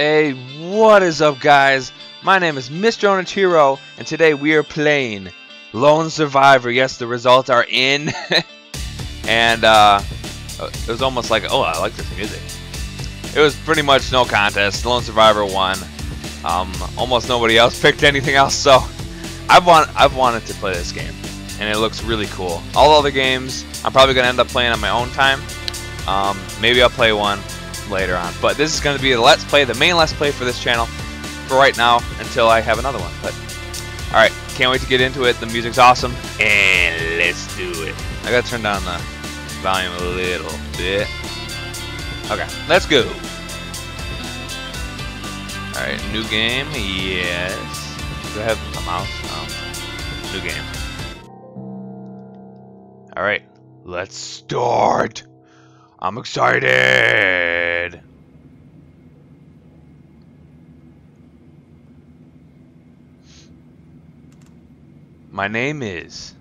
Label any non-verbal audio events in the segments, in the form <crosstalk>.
Hey, what is up guys? My name is Mr. OwnageHero, and today we are playing Lone Survivor. Yes, the results are in. <laughs> and uh, it was almost like, oh, I like this music. It was pretty much no contest. Lone Survivor won. Um, almost nobody else picked anything else, so I've, want, I've wanted to play this game. And it looks really cool. All other games, I'm probably going to end up playing on my own time. Um, maybe I'll play one later on. But this is going to be the Let's Play, the main Let's Play for this channel for right now until I have another one. But Alright, can't wait to get into it. The music's awesome. And let's do it. I gotta turn down the volume a little bit. Okay, let's go. Alright, new game. Yes. Do I have a mouse? No. New game. Alright, let's start. I'm excited. My name is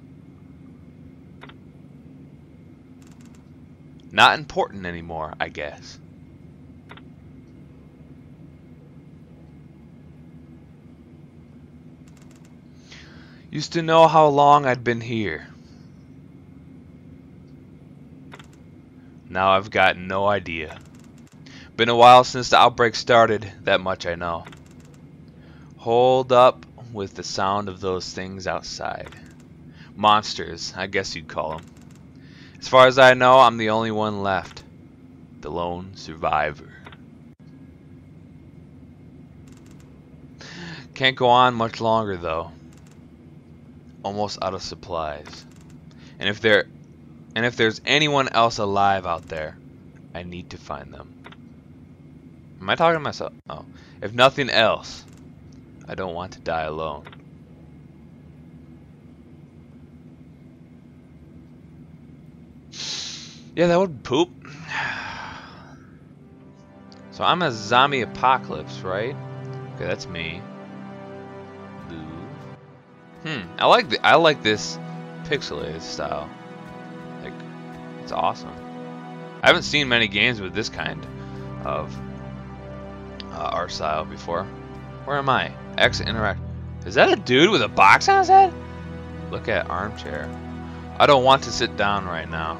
not important anymore, I guess. Used to know how long I'd been here. Now I've got no idea. Been a while since the outbreak started, that much I know. Hold up with the sound of those things outside. Monsters, I guess you'd call them. As far as I know, I'm the only one left. The lone survivor. Can't go on much longer though. Almost out of supplies. And if there and if there's anyone else alive out there, I need to find them. Am I talking to myself? Oh. If nothing else, I don't want to die alone. Yeah, that would poop. <sighs> So I'm a zombie apocalypse, right? Okay, that's me. Hmm, I like the I like this pixelated style. Like, it's awesome. I haven't seen many games with this kind of uh, art style before. Where am I? X interact. Is that a dude with a box on his head? Look at armchair. I don't want to sit down right now.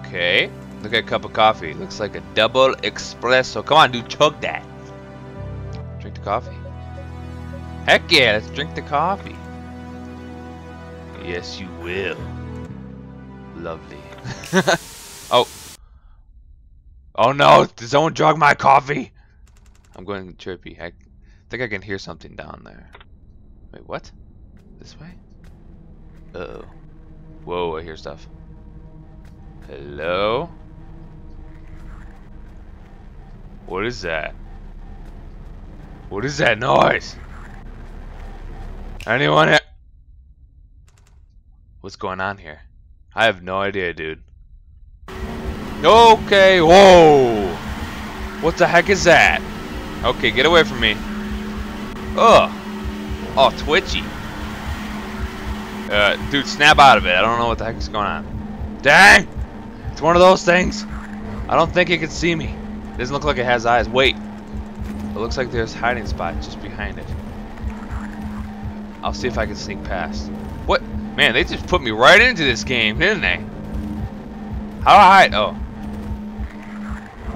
Okay. Look at a cup of coffee. Looks like a double espresso. Come on, dude, chug that. Drink the coffee. Heck yeah, let's drink the coffee. Yes, you will. Lovely. <laughs> oh. Oh no, did someone drug my coffee? I'm going trippy. I think I can hear something down there. Wait, what? This way? Uh oh. Whoa, I hear stuff. Hello? What is that? What is that noise? Anyone here? What's going on here? I have no idea, dude. Okay, whoa! What the heck is that? Okay, get away from me. Ugh. Oh, twitchy. Uh, dude, snap out of it. I don't know what the heck is going on. Dang! It's one of those things. I don't think it can see me. It doesn't look like it has eyes. Wait. It looks like there's hiding spot just behind it. I'll see if I can sneak past. What? Man, they just put me right into this game, didn't they? How do I hide? Oh.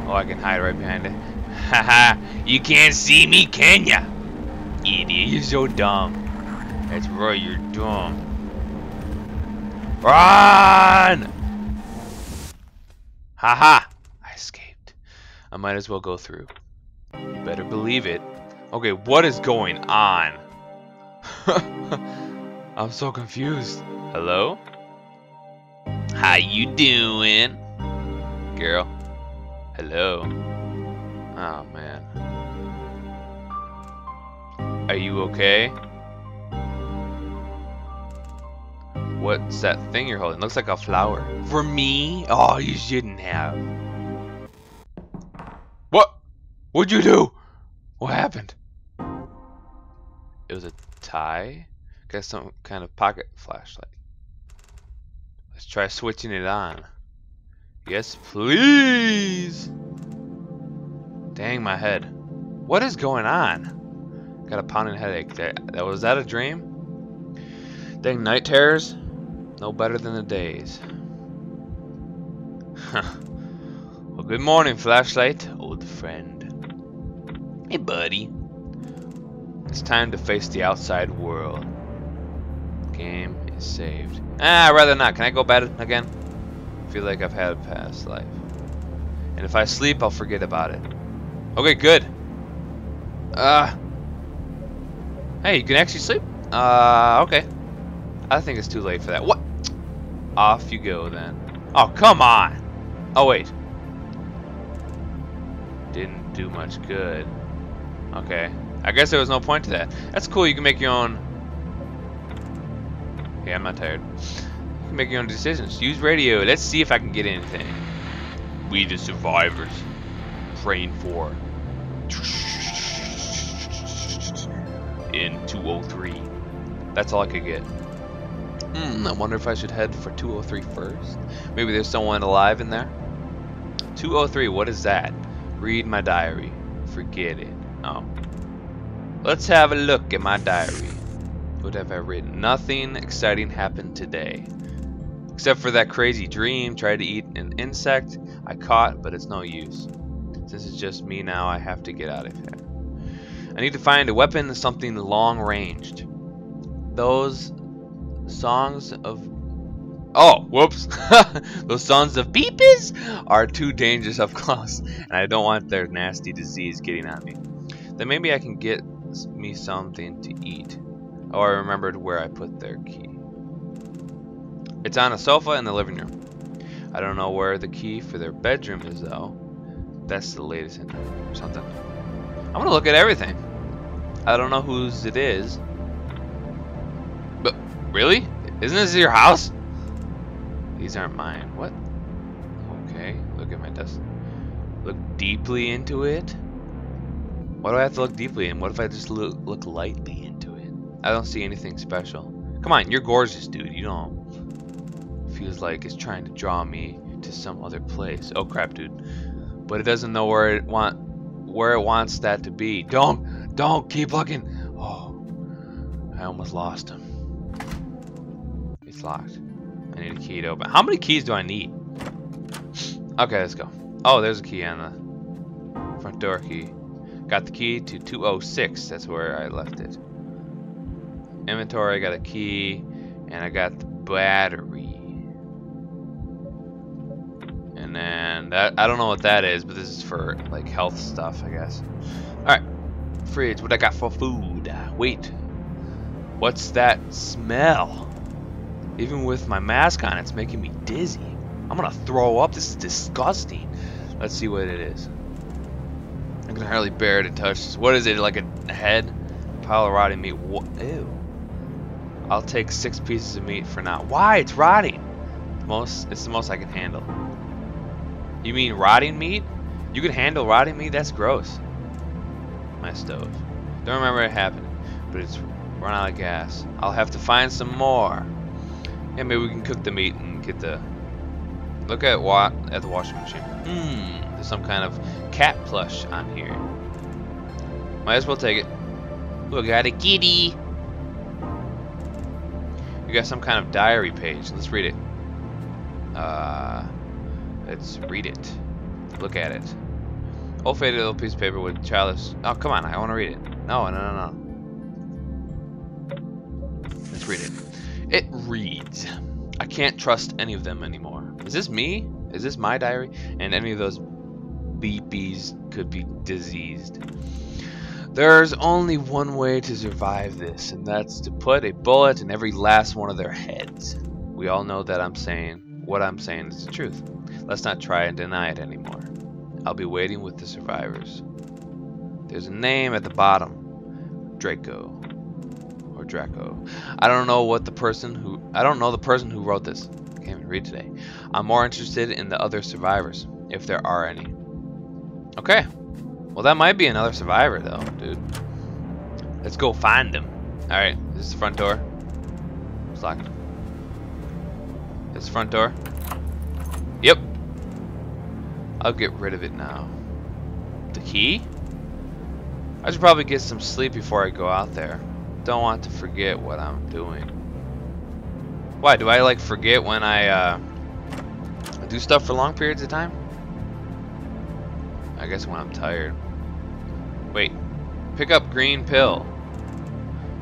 Oh, I can hide right behind it. <laughs> Haha, you can't see me, can ya? Idiot, you're so dumb. That's right, you're dumb. Run! Haha, I escaped. I might as well go through. You better believe it. Okay, what is going on? <laughs> I'm so confused. Hello? How you doing? Girl. Hello. Oh man. Are you okay? What's that thing you're holding? Looks like a flower. For me? Oh, you shouldn't have. What? What'd you do? What happened? It was a tie? Got some kind of pocket flashlight. Let's try switching it on. Yes, please. Dang my head. What is going on? Got a pounding headache. That, was that a dream? Dang night terrors? No better than the days. <laughs> well, good morning, flashlight, old friend. Hey, buddy. It's time to face the outside world. Game is saved. Ah, rather not. Can I go bed again? I feel like I've had a past life. And if I sleep, I'll forget about it. Okay, good. Uh. Hey, you can actually sleep? Uh, okay. I think it's too late for that. What? Off you go then. Oh, come on. Oh, wait. Didn't do much good. Okay. I guess there was no point to that. That's cool. You can make your own... Okay, I'm not tired. You can make your own decisions. Use radio. Let's see if I can get anything. We the survivors. Praying for. 203. That's all I could get. Hmm, I wonder if I should head for 203 first. Maybe there's someone alive in there. 203, what is that? Read my diary. Forget it. Oh. Let's have a look at my diary. What have I written? Nothing exciting happened today. Except for that crazy dream, tried to eat an insect I caught, but it's no use. Since it's just me now, I have to get out of here. I need to find a weapon, something long-ranged. Those songs of... Oh, whoops. <laughs> Those songs of beepers are too dangerous up <laughs> close, and I don't want their nasty disease getting on me. Then maybe I can get me something to eat. Oh, I remembered where I put their key. It's on a sofa in the living room. I don't know where the key for their bedroom is, though. That's the latest in something. I'm gonna look at everything. I don't know whose it is. But, really? Isn't this your house? These aren't mine. What? Okay, look at my desk. Look deeply into it? Why do I have to look deeply in? What if I just look, look lightly into it? I don't see anything special. Come on, you're gorgeous, dude. You don't. Feels like it's trying to draw me to some other place. Oh crap, dude. But it doesn't know where it want where it wants that to be. Don't don't keep looking. Oh, I almost lost him. It's locked. I need a key to open. How many keys do I need? Okay, let's go. Oh, there's a key on the front door key. Got the key to 206. That's where I left it. Inventory, I got a key, and I got the battery. And then, that, I don't know what that is, but this is for, like, health stuff, I guess. Alright. Fridge, what I got for food? Wait. What's that smell? Even with my mask on, it's making me dizzy. I'm gonna throw up. This is disgusting. Let's see what it is. I can hardly bear to touch this. What is it, like a head? Pile of rotting meat. What? Ew. I'll take six pieces of meat for now. Why? It's rotting. Most. It's the most I can handle. You mean rotting meat? You can handle rotting meat? That's gross. My stove. Don't remember it happening, but it's run out of gas. I'll have to find some more. Yeah, maybe we can cook the meat and get the. Look at what at the washing machine. Hmm. There's some kind of cat plush on here. Might as well take it. Look, got a kitty. We got some kind of diary page. Let's read it. Uh, let's read it. Look at it. Old faded little piece of paper with childish. Oh, come on! I want to read it. No, no, no, no. Let's read it. It reads, "I can't trust any of them anymore." Is this me? Is this my diary? And any of those beepies could be diseased. There's only one way to survive this, and that's to put a bullet in every last one of their heads. We all know that I'm saying what I'm saying is the truth. Let's not try and deny it anymore. I'll be waiting with the survivors. There's a name at the bottom. Draco. Or Draco. I don't know what the person who I don't know the person who wrote this. I can't even read today. I'm more interested in the other survivors, if there are any. Okay. Well, that might be another survivor, though, dude. Let's go find them. Alright, this is the front door. It's locked. This front door. Yep. I'll get rid of it now. The key? I should probably get some sleep before I go out there. Don't want to forget what I'm doing. Why, do I like forget when I uh, do stuff for long periods of time? I guess when I'm tired. Wait, pick up green pill.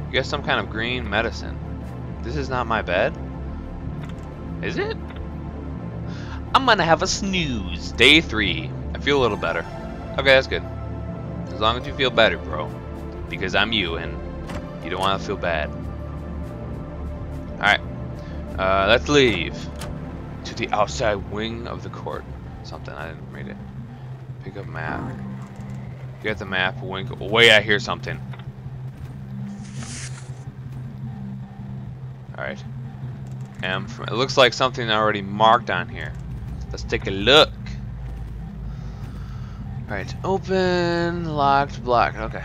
You get some kind of green medicine. This is not my bed? Is it? I'm gonna have a snooze. Day three. I feel a little better. Okay, that's good. As long as you feel better, bro. Because I'm you and you don't want to feel bad. Alright. Uh, let's leave. To the outside wing of the court. Something, I didn't read it. Pick up map. Get the map, wink. Wait, I hear something. Alright. M it looks like something already marked on here. Let's take a look. Alright, open, locked, blocked. Okay.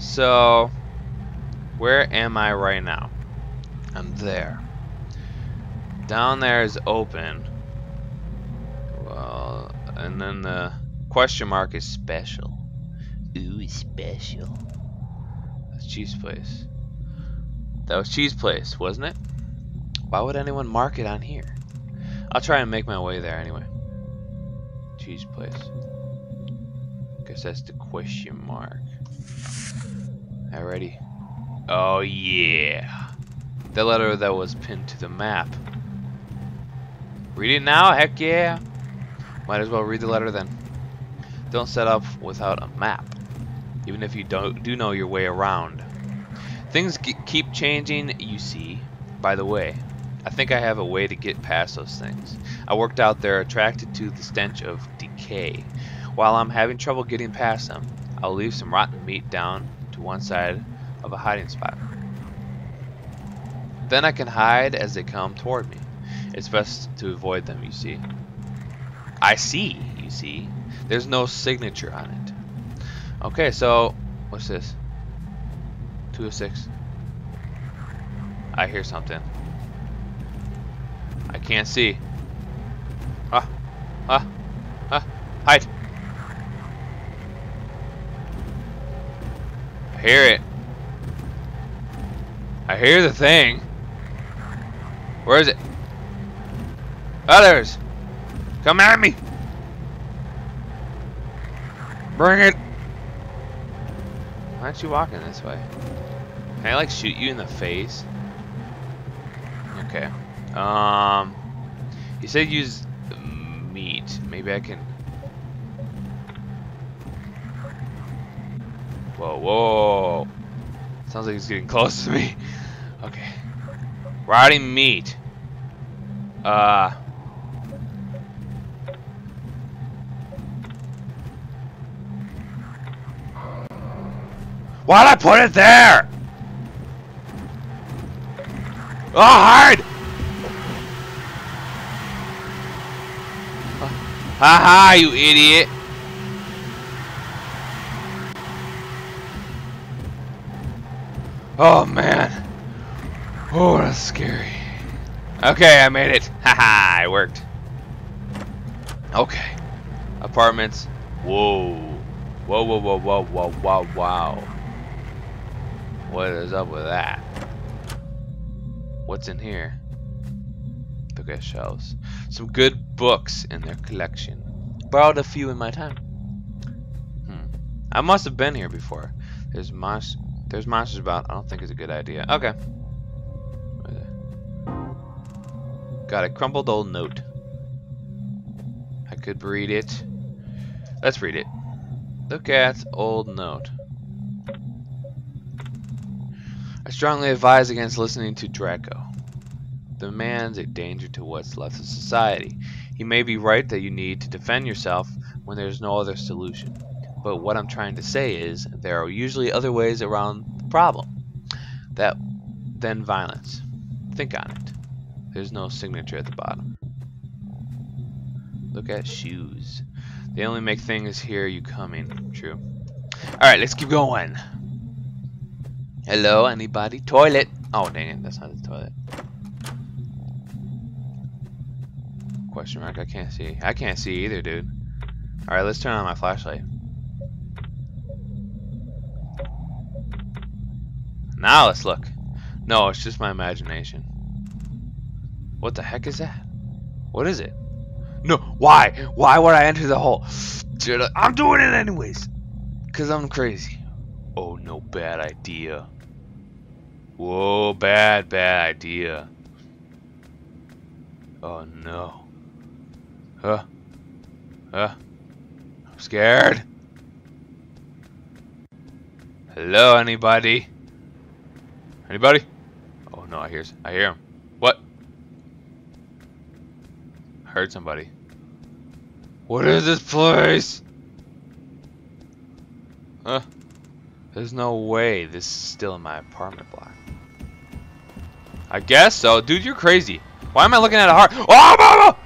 So, where am I right now? I'm there. Down there is open. Well, and then the question mark is special. Ooh, special. That's cheese place. That was cheese place, wasn't it? Why would anyone mark it on here? I'll try and make my way there anyway. Cheese place. Guess that's the question mark. Alrighty. Oh yeah. The letter that was pinned to the map. Read it now? Heck yeah. Might as well read the letter then. Don't set up without a map. Even if you don't do know your way around. Things keep changing, you see. By the way, I think I have a way to get past those things. I worked out they're attracted to the stench of decay. While I'm having trouble getting past them, I'll leave some rotten meat down to one side of a hiding spot. Then I can hide as they come toward me. It's best to avoid them, you see. I see, you see. There's no signature on it. Okay, so, what's this? 206. I hear something. Can't see. Ah, ah, ah, hide. I hear it. I hear the thing. Where is it? Others! Come at me! Bring it! Why aren't you walking this way? Can I like shoot you in the face? Okay. Um, he said use meat. Maybe I can. Whoa, whoa! Sounds like he's getting close to me. Okay. Rotting meat. Uh. Why'd I put it there? Oh, hide! Haha, -ha, you idiot! Oh man. Oh, that's scary. Okay, I made it. Haha, it worked. Okay. Apartments. Whoa. Whoa, whoa, whoa, whoa, whoa, whoa, wow. What is up with that? What's in here? Look at shelves. Some good books in their collection. Borrowed a few in my time. Hmm. I must have been here before. There's monsters. There's monsters about. I don't think it's a good idea. Okay. Got a crumpled old note. I could read it. Let's read it. Look at old note. I strongly advise against listening to Draco. The man's a danger to what's left of society. He may be right that you need to defend yourself when there's no other solution. But what I'm trying to say is there are usually other ways around the problem that than violence. Think on it. There's no signature at the bottom. Look at shoes. They only make things hear you coming. True. Alright, let's keep going. Hello, anybody? Toilet! Oh, dang it, that's not the toilet. question mark? I can't see. I can't see either, dude. Alright, let's turn on my flashlight. Now let's look. No, it's just my imagination. What the heck is that? What is it? No, why? Why would I enter the hole? Dude, I'm doing it anyways. Because I'm crazy. Oh, no, bad idea. Whoa, bad, bad idea. Oh, no. Huh? Huh? I'm scared. Hello, anybody? Anybody? Oh no, I hear I hear him. What? I heard somebody. What is this place? Huh? There's no way this is still in my apartment block. I guess so. Dude, you're crazy. Why am I looking at a heart? Oh, mama!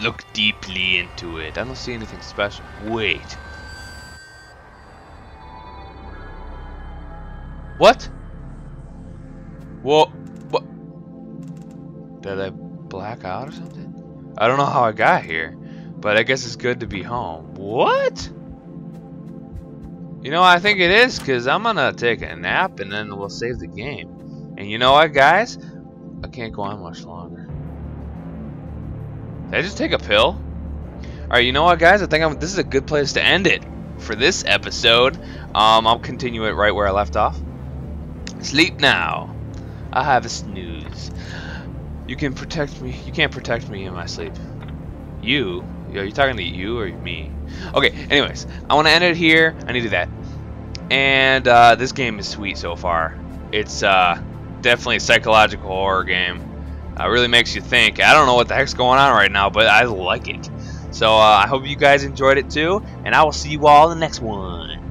Look deeply into it. I don't see anything special. Wait. What? Whoa. What? Did I black out or something? I don't know how I got here. But I guess it's good to be home. What? You know, I think it is because I'm going to take a nap and then we'll save the game. And you know what, guys? I can't go on much longer. Did I just take a pill? Alright, you know what, guys? I think I'm, this is a good place to end it for this episode. Um, I'll continue it right where I left off. Sleep now. I have a snooze. You can protect me. You can't protect me in my sleep. You? Are you talking to you or me? Okay, anyways. I want to end it here. I need to do that. And uh, this game is sweet so far. It's uh, definitely a psychological horror game. Uh, really makes you think. I don't know what the heck's going on right now, but I like it. So uh, I hope you guys enjoyed it too, and I will see you all in the next one.